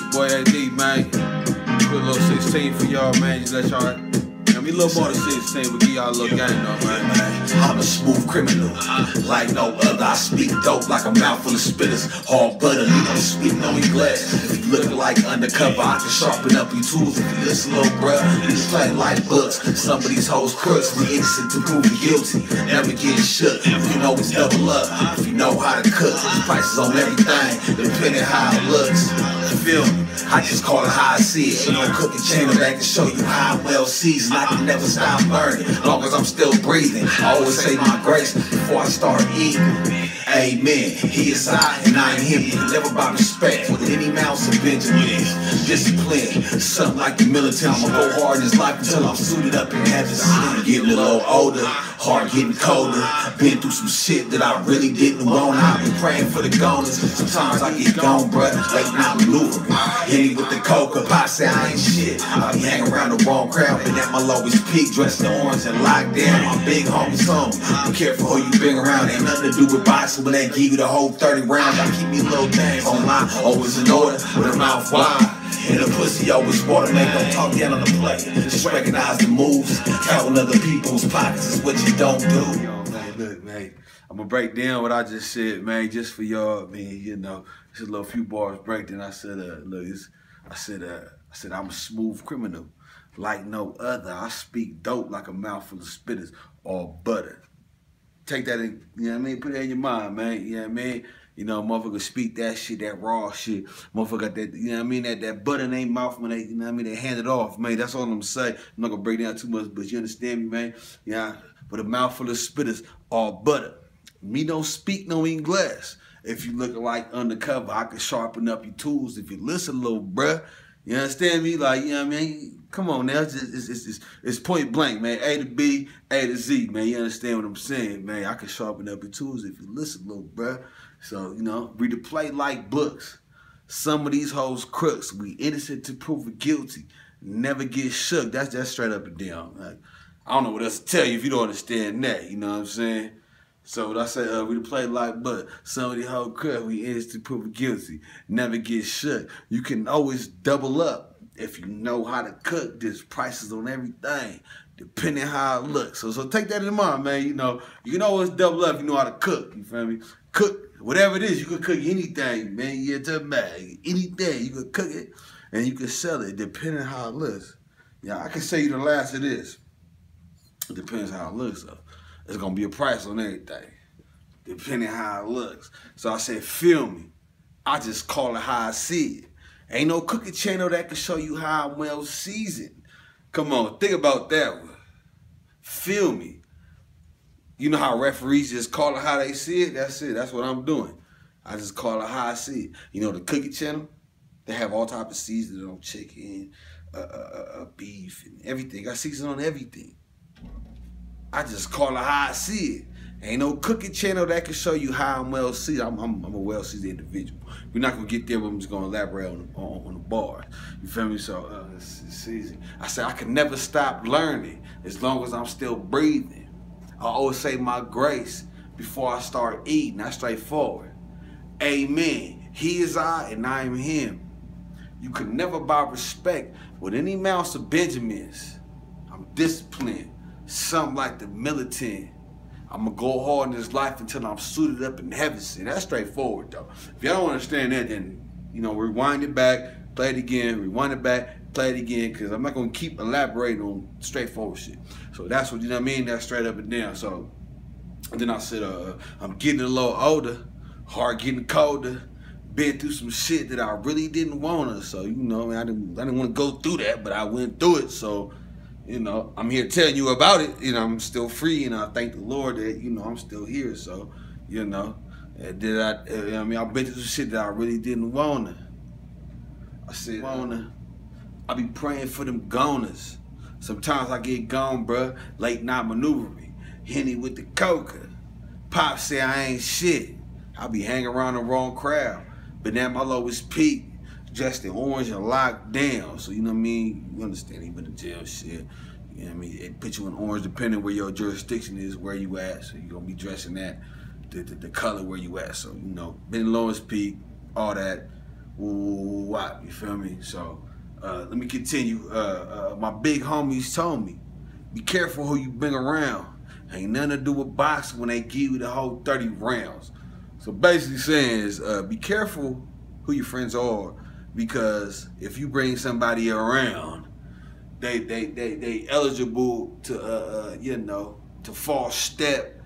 your boy AD, man. A little 16 for y'all, man. Just let y'all. I mean, a little more than 16, but give y'all a little game, though, man. I'm a smooth criminal, like no other. I speak dope like a mouthful of spitters. Hard butter, you don't speak no English. If you look like undercover, I can sharpen up your tools. If you listen, little bruh, you play like books. Some of these hoes crooks, we innocent to prove guilty. Never get shook. You know it's double up, if you know how to cook, prices on everything, depending how it looks. You feel me? I just call it how I see it. Ain't no cooking channel that can show you how well seasoned. I can never stop learning, long as I'm still breathing. I always say my grace before I start eating. Amen. He is I and I am him. Never by respect with any mouse of Benjamins. Discipline, something like the military. I'ma go hard in this life until I'm suited up in heaven. Getting a little older, heart getting colder. Been through some shit that I really didn't want. I've been praying for the goners. Sometimes I get gone, bruh. Late night maneuvering. Henny with the coca, pop say I ain't shit. I be hanging around the wrong crowd, been at my lowest peak, dressed in orange and locked down. My big homies home. Be careful who you bring around. Ain't nothing to do with boxing, but they give you the whole 30 rounds. I keep me little things on line, always in order, with a mouth wide. And the pussy always water, man. Don't talk down on the play. Just recognize the moves. Counting other people's pockets is what you don't do. Man, look, man. I'm gonna break down what I just said, man, just for y'all, man. You know, just a little few bars break. Then I said, uh, look, I said, uh, I said, I'm a smooth criminal, like no other. I speak dope like a mouthful of spitters or butter. Take that in, you know what I mean? Put it in your mind, man. You know what I mean? You know, motherfucker speak that shit, that raw shit. Motherfucker got that, you know what I mean? That that butter in their mouth when they, you know what I mean? They hand it off, man. That's all I'm gonna say. I'm not gonna break down too much, but you understand me, man? Yeah, with a mouthful of spitters, all butter. Me don't speak no English. If you looking like undercover, I can sharpen up your tools. If you listen, a little bruh, you understand me? Like, you know what I mean? Come on now, it's, just, it's, it's, it's, point blank, man. A to B, A to Z, man. You understand what I'm saying, man? I can sharpen up your tools if you listen, little bruh. So, you know, read the play like books. Some of these hoes crooks. We innocent to prove guilty. Never get shook. That's just straight up and down. Like, I don't know what else to tell you if you don't understand that. You know what I'm saying? So I say, uh, we play like but some of the whole crap we to prove guilty. Never get shut. You can always double up if you know how to cook. There's prices on everything, depending how it looks. So so take that in mind, man. You know, you can always double up if you know how to cook. You feel me? Cook whatever it is, you can cook anything, man. Yeah, to bag. Anything. You can cook it and you can sell it depending how it looks. Yeah, I can say you the last of this. It depends how it looks though it's gonna be a price on everything, depending how it looks. So I said, feel me. I just call it how I see it. Ain't no cooking channel that can show you how I'm well seasoned. Come on, think about that one. Feel me. You know how referees just call it how they see it? That's it. That's what I'm doing. I just call it how I see it. You know the cooking channel? They have all type of seasoning on chicken, uh, uh, uh, beef, and everything. I season on everything. I just call it how I see it. Ain't no cooking channel that can show you how I'm well seasoned. I'm, I'm, I'm, a well seasoned individual. We're not gonna get there, but I'm just gonna elaborate on, on, on the bars. You feel me? So uh, it's, it's easy. I said I can never stop learning as long as I'm still breathing. I always say my grace before I start eating. That's straightforward. Amen. He is I and I am him. You can never buy respect with any mouse of Benjamins. I'm disciplined something like the militant. I'm gonna go hard in this life until I'm suited up in heaven. See, that's straightforward though. If y'all don't understand that, then you know, rewind it back, play it again, rewind it back, play it again, because I'm not gonna keep elaborating on straightforward shit. So that's what you know what I mean? That's straight up and down. So and then I said, uh, I'm getting a little older, heart getting colder, been through some shit that I really didn't want to. So, you know, I didn't I didn't want to go through that, but I went through it. So you know, I'm here telling you about it. You know, I'm still free, and I thank the Lord that you know I'm still here. So, you know, uh, did I? Uh, I mean, I've been through shit that I really didn't wanna. I said wanna. I be praying for them goners. Sometimes I get gone, bruh. Late night maneuvering, henny with the coca. Pop say I ain't shit. I be hanging around the wrong crowd. Been at my lowest peak dressed in orange and locked down. So you know what I mean? You understand even the jail shit. You know what I mean? It put you in orange depending where your jurisdiction is, where you at. So you're gonna be dressing that, the, the, the color where you at. So, you know, been lowest peak, all that. what you feel me? So uh, let me continue. Uh, uh, my big homies told me, be careful who you bring around. Ain't nothing to do with boxing when they give you the whole 30 rounds. So basically saying is uh, be careful who your friends are because if you bring somebody around, they they they they eligible to uh, uh you know to fall step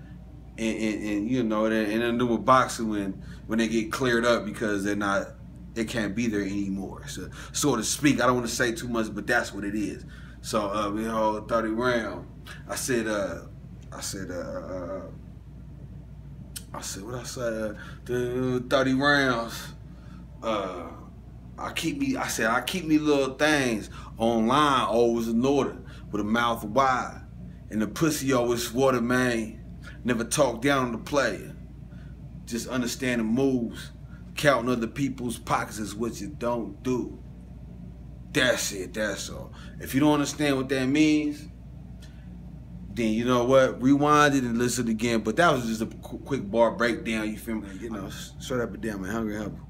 and, and, and you know and, and then do with boxing when when they get cleared up because they're not they can't be there anymore. So so to speak, I don't want to say too much, but that's what it is. So uh, we hold 30 round. I said uh I said uh, uh I said what I said the 30 rounds. Keep me I said I keep me little things online always in order with a mouth wide. And the pussy always water man. Never talk down on the player. Just understanding moves. Counting other people's pockets is what you don't do. That's it, that's all. If you don't understand what that means, then you know what? Rewind it and listen again. But that was just a quick bar breakdown, you feel me? You know, straight up down, man. Hungry Humble.